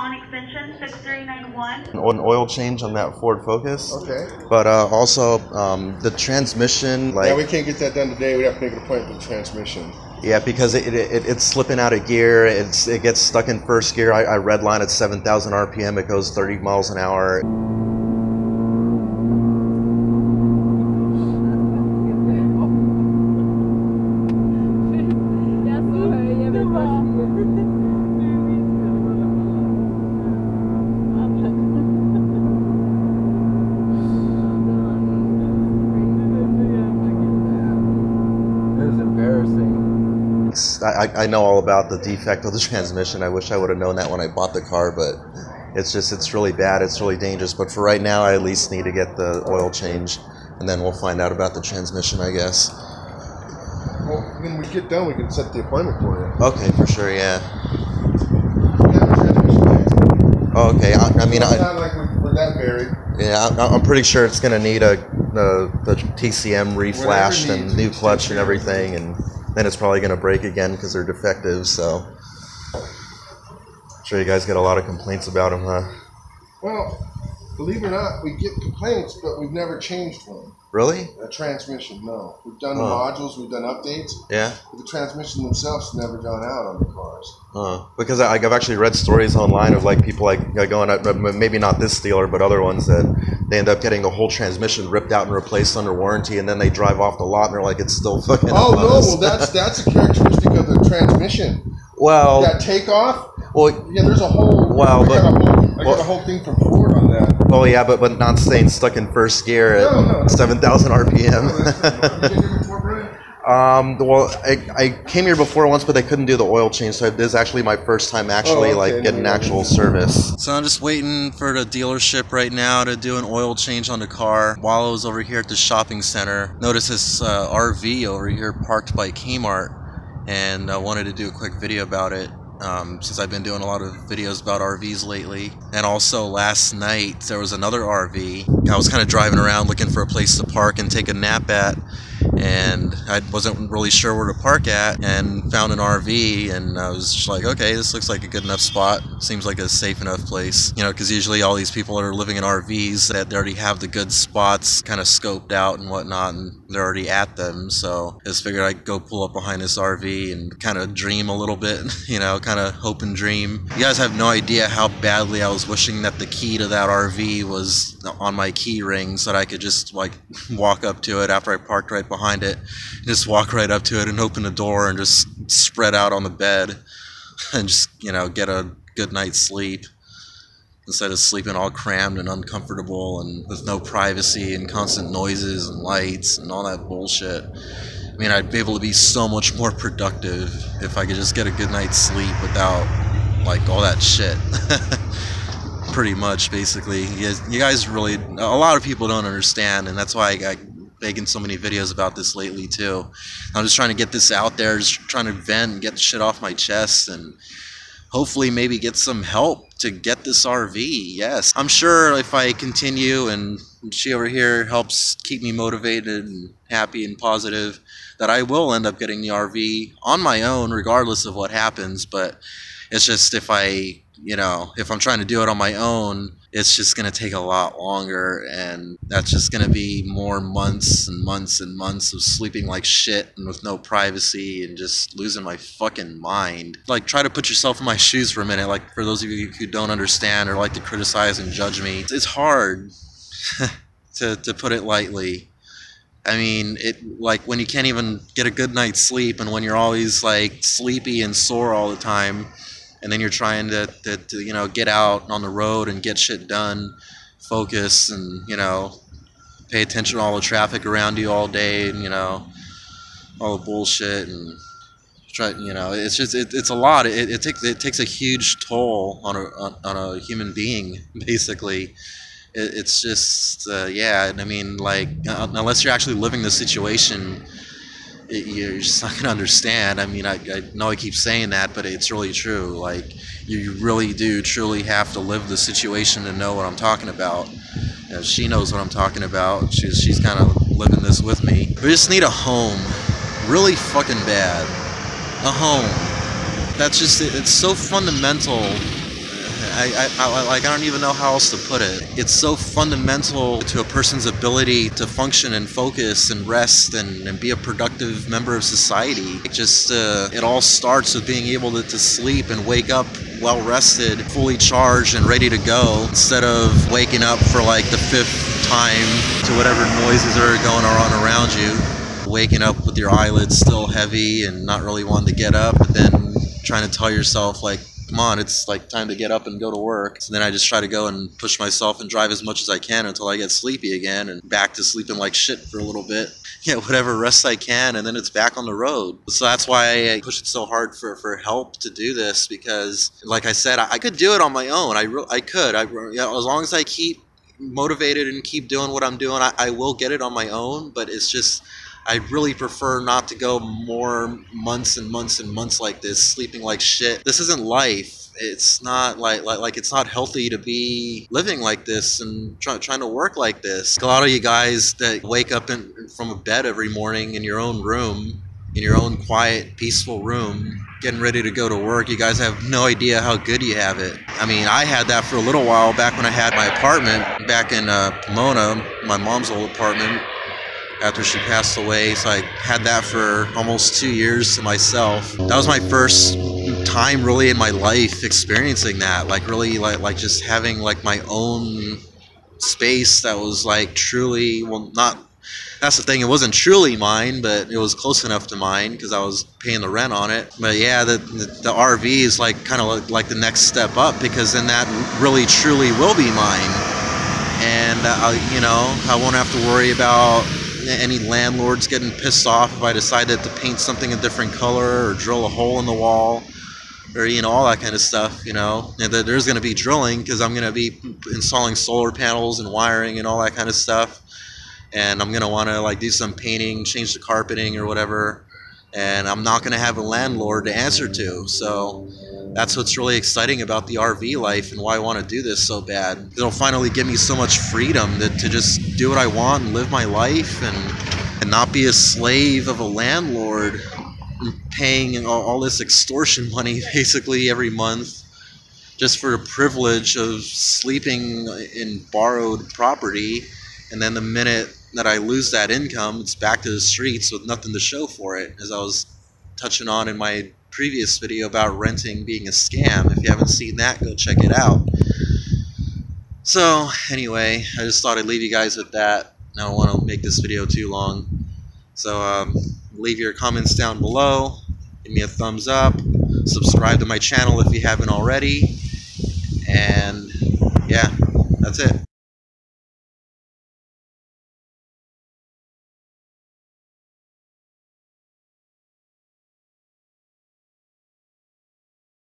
calling extension 6391. An oil change on that Ford Focus. Okay. But uh, also um, the transmission, like yeah, we can't get that done today. We have to make an appointment for the transmission. Yeah, because it, it, it's slipping out of gear. It's it gets stuck in first gear. I, I redline at 7,000 RPM. It goes 30 miles an hour. This is embarrassing. It's- I, I- know all about the defect of the transmission. I wish I would have known that when I bought the car, but it's just it's really bad. It's really dangerous. But for right now, I at least need to get the oil change, and then we'll find out about the transmission, I guess. Well, when we get done, we can set the appointment for you. Okay, for sure. Yeah. We have a transmission man. Oh, okay. I, I mean, I, not like we're, that buried. Yeah, I- I'm pretty sure it's going to need a the, the TCM reflashed and new clutch and everything, and then it's probably going to break again because they're defective. So, I'm sure you guys get a lot of complaints about them, huh? Well, believe it or not, we get complaints, but we've never changed one. Really? A transmission, no. We've done Oh. modules, we've done updates, Yeah. but the transmission themselves never gone out on the cars. Huh. Because I, I've actually read stories online of like people like going maybe not this dealer, but other ones that they end up getting the whole transmission ripped out and replaced under warranty, and then they drive off the lot and they're like, it's still fucking. Oh no, us." well that's that's a characteristic of the transmission. well, That takeoff, well, yeah, there's a whole. Wow, I but- got a whole, I well- got a whole thing from Ford on that. Well, yeah, but but not staying stuck in first gear at No, no, no. seven thousand Oh, that's not- you RPM. been here before, Brian? um, well, I, I came here before once, but they couldn't do the oil change, so this is actually my first time actually Oh, okay. like getting No, no, actual service. So I'm just waiting for the dealership right now to do an oil change on the car. While I was over here at the shopping center, notice this uh, RV over here parked by Kmart, and I wanted to do a quick video about it um, since I've been doing a lot of videos about RVs lately. And also last night there was another RV. I was kind of driving around looking for a place to park and take a nap at, and I wasn't really sure where to park at, and found an RV, and I was just like, okay, this looks like a good enough spot. Seems like a safe enough place, you know, because usually all these people that are living in RVs that they already have the good spots kind of scoped out and whatnot, and they're already at them. So I just figured I'd go pull up behind this RV and kind of dream a little bit, you know, kind of hope and dream. You guys have no idea how badly I was wishing that the key to that RV was on my key ring so that I could just like walk up to it after I parked right behind it, just walk right up to it and open the door and just spread out on the bed and just, you know, get a good night's sleep instead of sleeping all crammed and uncomfortable and with no privacy and constant noises and lights and all that bullshit. I mean, I'd be able to be so much more productive if I could just get a good night's sleep without like all that shit. Pretty much, basically. You guys really, a lot of people don't understand, and that's why I got making so many videos about this lately too. I'm just trying to get this out there, just trying to vent and get the shit off my chest, and hopefully maybe get some help to get this RV. Yes, I'm sure if I continue and she over here helps keep me motivated and happy and positive, that I will end up getting the RV on my own, regardless of what happens. But it's just if I, you know, if I'm trying to do it on my own, it's just going to take a lot longer. And that's just going to be more months and months and months of sleeping like shit and with no privacy and just losing my fucking mind. Like, try to put yourself in my shoes for a minute. Like, for those of you who don't understand or like to criticize and judge me, it's hard to, to put it lightly. I mean, it like when you can't even get a good night's sleep, and when you're always like sleepy and sore all the time, and then you're trying to, to, to you know get out on the road and get shit done, focus, and you know pay attention to all the traffic around you all day, and you know all the bullshit and try you know it's just it, it's a lot. It, it takes it takes a huge toll on a on, a human being basically. It, it's just uh, yeah and i mean like uh, unless you're actually living the situation it, you're just not gonna understand. I mean I, I know i keep saying that but it's really true. Like you, really do truly have to live the situation to know what i'm talking about. Know, she knows what i'm talking about. She's, she's kind of living this with me. We just need a home. Really fucking bad. A home. That's just it, it's so fundamental I, I, I like I don't even know how else to put it. It's so fundamental to a person's ability to function and focus and rest and, and be a productive member of society. It just uh, it all starts with being able to, to sleep and wake up well rested, fully charged and ready to go instead of waking up for like the fifth time to whatever noises are going on around you. Waking up with your eyelids still heavy and not really wanting to get up, but then trying to tell yourself like come on, it's like time to get up and go to work. So then I just try to go and push myself and drive as much as I can until I get sleepy again and back to sleeping like shit for a little bit. Yeah, whatever rest I can, and then it's back on the road. So that's why I push it so hard for, for help to do this because, like I said, I, I could do it on my own. I, re- I could. I, you know, as long as I keep motivated and keep doing what I'm doing, I, I will get it on my own. But it's just I really prefer not to go more months and months and months like this, sleeping like shit. This isn't life. It's not like like, like it's not healthy to be living like this and try, trying to work like this. A lot of you guys that wake up in, from a bed every morning in your own room, in your own quiet, peaceful room, getting ready to go to work, you guys have no idea how good you have it. I mean, I had that for a little while back when I had my apartment back in uh, Pomona, my mom's old apartment after she passed away. So I had that for almost two years to myself. That was my first time really in my life experiencing that. Like really like like just having like my own space that was like truly well not that's the thing it wasn't truly mine but it was close enough to mine because i was paying the rent on it but yeah the, the, the rv is like kind of like, like the next step up because then that really truly will be mine and uh, you know i won't have to worry about any landlords getting pissed off if I decided to paint something a different color or drill a hole in the wall or you know all that kind of stuff you know? And there's going to be drilling because i'm going to be installing solar panels and wiring and all that kind of stuff. And i'm going to want to like do some painting change the carpeting or whatever and i'm not going to have a landlord to answer to. So that's what's really exciting about the rv life and why i want to do this so bad. It'll finally give me so much freedom to, to just do what i want and live my life and and not be a slave of a landlord paying all, all this extortion money basically every month just for the privilege of sleeping in borrowed property. And then the minute that I lose that income it's back to the streets with nothing to show for it as I was touching on in my previous video about renting being a scam if you haven't seen that go check it out so anyway I just thought I'd leave you guys with that I don't want to make this video too long so um, leave your comments down below. Give me a thumbs up. Subscribe to my channel if you haven't already. And yeah, that's it.